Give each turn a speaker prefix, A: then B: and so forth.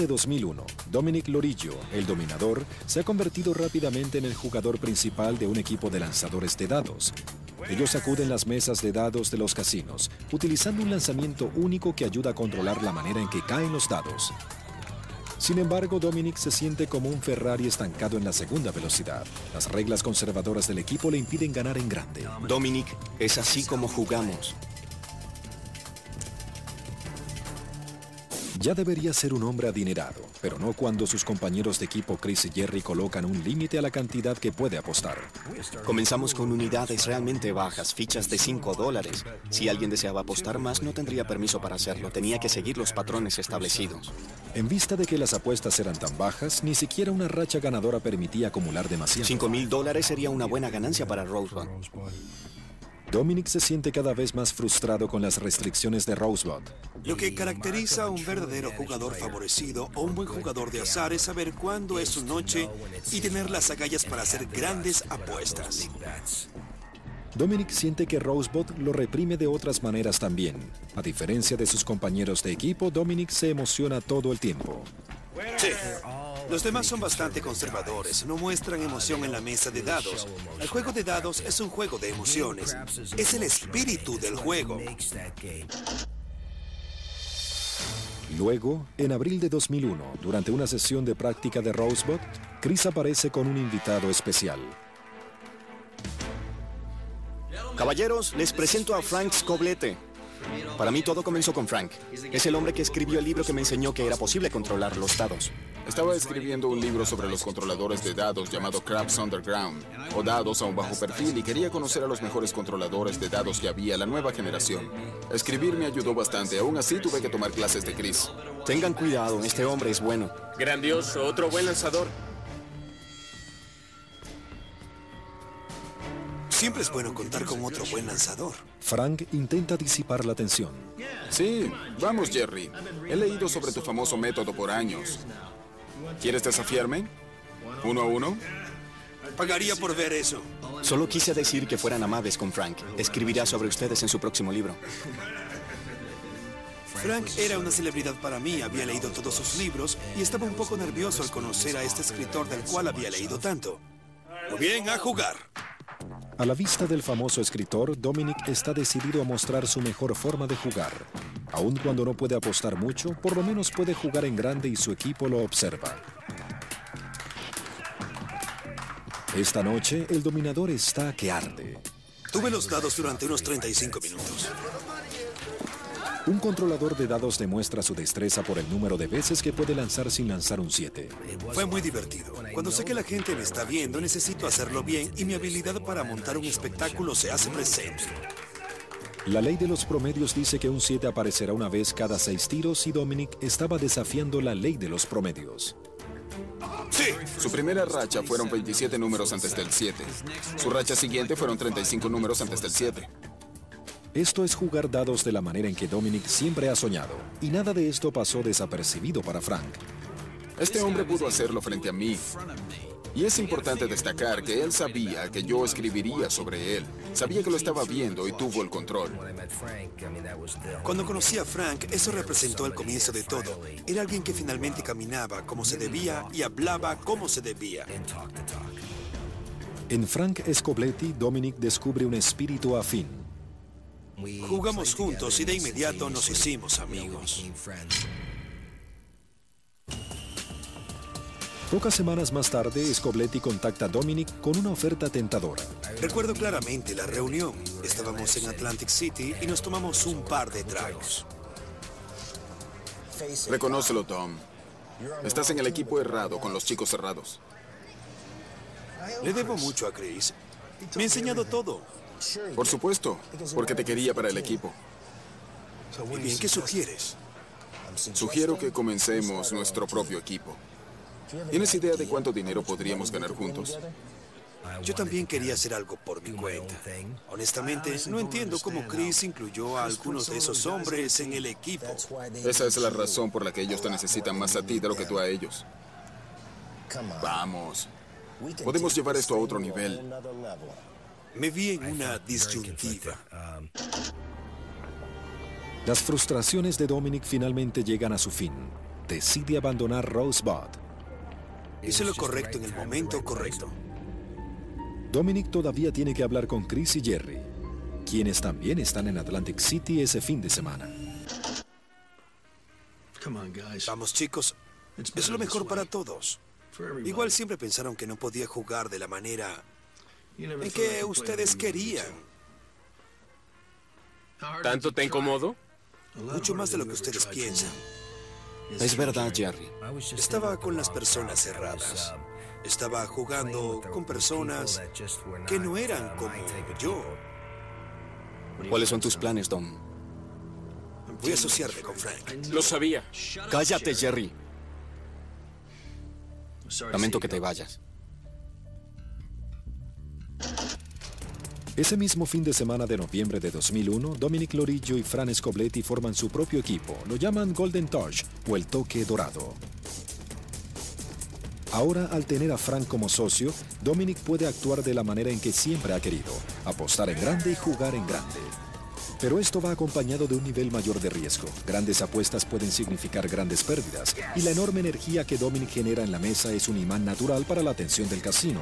A: de 2001, Dominic Lorillo, el dominador, se ha convertido rápidamente en el jugador principal de un equipo de lanzadores de dados. Ellos sacuden las mesas de dados de los casinos, utilizando un lanzamiento único que ayuda a controlar la manera en que caen los dados. Sin embargo, Dominic se siente como un Ferrari estancado en la segunda velocidad. Las reglas conservadoras del equipo le impiden ganar en grande.
B: Dominic, es así como jugamos.
A: Ya debería ser un hombre adinerado, pero no cuando sus compañeros de equipo Chris y Jerry colocan un límite a la cantidad que puede apostar.
B: Comenzamos con unidades realmente bajas, fichas de 5 dólares. Si alguien deseaba apostar más, no tendría permiso para hacerlo. Tenía que seguir los patrones establecidos.
A: En vista de que las apuestas eran tan bajas, ni siquiera una racha ganadora permitía acumular demasiado.
B: 5 mil dólares sería una buena ganancia para Rosebud.
A: Dominic se siente cada vez más frustrado con las restricciones de Rosebud.
C: Lo que caracteriza a un verdadero jugador favorecido o un buen jugador de azar es saber cuándo es su noche y tener las agallas para hacer grandes apuestas.
A: Dominic siente que Rosebud lo reprime de otras maneras también. A diferencia de sus compañeros de equipo, Dominic se emociona todo el tiempo.
C: Sí. Los demás son bastante conservadores, no muestran emoción en la mesa de dados. El juego de dados es un juego de emociones. Es el espíritu del juego.
A: Luego, en abril de 2001, durante una sesión de práctica de Rosebud, Chris aparece con un invitado especial.
B: Caballeros, les presento a Frank Scoblete. Para mí todo comenzó con Frank. Es el hombre que escribió el libro que me enseñó que era posible controlar los dados.
D: Estaba escribiendo un libro sobre los controladores de dados llamado Crabs Underground, o dados a un bajo perfil, y quería conocer a los mejores controladores de dados que había, la nueva generación. Escribir me ayudó bastante, aún así tuve que tomar clases de Chris.
B: Tengan cuidado, este hombre es bueno.
E: Grandioso, otro buen lanzador.
C: Siempre es bueno contar con otro buen lanzador.
A: Frank intenta disipar la tensión.
D: Sí, vamos Jerry. He leído sobre tu famoso método por años. ¿Quieres desafiarme? ¿Uno a uno?
C: Pagaría por ver eso.
B: Solo quise decir que fueran amables con Frank. Escribirá sobre ustedes en su próximo libro.
C: Frank era una celebridad para mí, había leído todos sus libros y estaba un poco nervioso al conocer a este escritor del cual había leído tanto. Muy bien, a jugar.
A: A la vista del famoso escritor, Dominic está decidido a mostrar su mejor forma de jugar. Aun cuando no puede apostar mucho, por lo menos puede jugar en grande y su equipo lo observa. Esta noche, el dominador está que arde.
C: Tuve los dados durante unos 35 minutos.
A: Un controlador de dados demuestra su destreza por el número de veces que puede lanzar sin lanzar un 7.
C: Fue muy divertido. Cuando sé que la gente me está viendo, necesito hacerlo bien y mi habilidad para montar un espectáculo se hace presente.
A: La ley de los promedios dice que un 7 aparecerá una vez cada seis tiros y Dominic estaba desafiando la ley de los promedios.
C: Sí.
D: Su primera racha fueron 27 números antes del 7. Su racha siguiente fueron 35 números antes del 7.
A: Esto es jugar dados de la manera en que Dominic siempre ha soñado, y nada de esto pasó desapercibido para Frank.
D: Este hombre pudo hacerlo frente a mí. Y es importante destacar que él sabía que yo escribiría sobre él. Sabía que lo estaba viendo y tuvo el control.
C: Cuando conocí a Frank, eso representó el comienzo de todo. Era alguien que finalmente caminaba como se debía y hablaba como se debía.
A: En Frank Escobletti, Dominic descubre un espíritu afín.
C: Jugamos juntos y de inmediato nos hicimos amigos.
A: Pocas semanas más tarde, Scobletti contacta a Dominic con una oferta tentadora.
C: Recuerdo claramente la reunión. Estábamos en Atlantic City y nos tomamos un par de tragos.
D: Reconócelo, Tom. Estás en el equipo errado, con los chicos cerrados.
C: Le debo mucho a Chris. Me ha enseñado todo.
D: Por supuesto, porque te quería para el equipo.
C: Muy bien, ¿qué sugieres?
D: Sugiero que comencemos nuestro propio equipo. ¿Tienes idea de cuánto dinero podríamos ganar juntos?
C: Yo también quería hacer algo por mi cuenta. Honestamente, no entiendo cómo Chris incluyó a algunos de esos hombres en el equipo.
D: Esa es la razón por la que ellos te necesitan más a ti de lo que tú a ellos. Vamos. Podemos llevar esto a otro nivel.
C: Me vi en una disyuntiva.
A: Las frustraciones de Dominic finalmente llegan a su fin. decide abandonar Rosebud.
C: Hice lo correcto en el momento correcto.
A: Dominic todavía tiene que hablar con Chris y Jerry, quienes también están en Atlantic City ese fin de semana.
C: Vamos chicos, es lo mejor para todos. Igual siempre pensaron que no podía jugar de la manera en que ustedes querían.
E: ¿Tanto te incomodo?
C: Mucho más de lo que ustedes piensan.
B: Es verdad, Jerry.
C: Estaba con las personas cerradas. Estaba jugando con personas que no eran como yo.
B: ¿Cuáles son tus planes, Dom?
C: Voy a asociarme con Frank.
E: Lo sabía.
B: Cállate, Jerry. Lamento que te vayas.
A: Ese mismo fin de semana de noviembre de 2001, Dominic Lorillo y Fran Scobletti forman su propio equipo. Lo llaman Golden Touch o el toque dorado. Ahora, al tener a Frank como socio, Dominic puede actuar de la manera en que siempre ha querido, apostar en grande y jugar en grande. Pero esto va acompañado de un nivel mayor de riesgo. Grandes apuestas pueden significar grandes pérdidas, y la enorme energía que Dominic genera en la mesa es un imán natural para la atención del casino.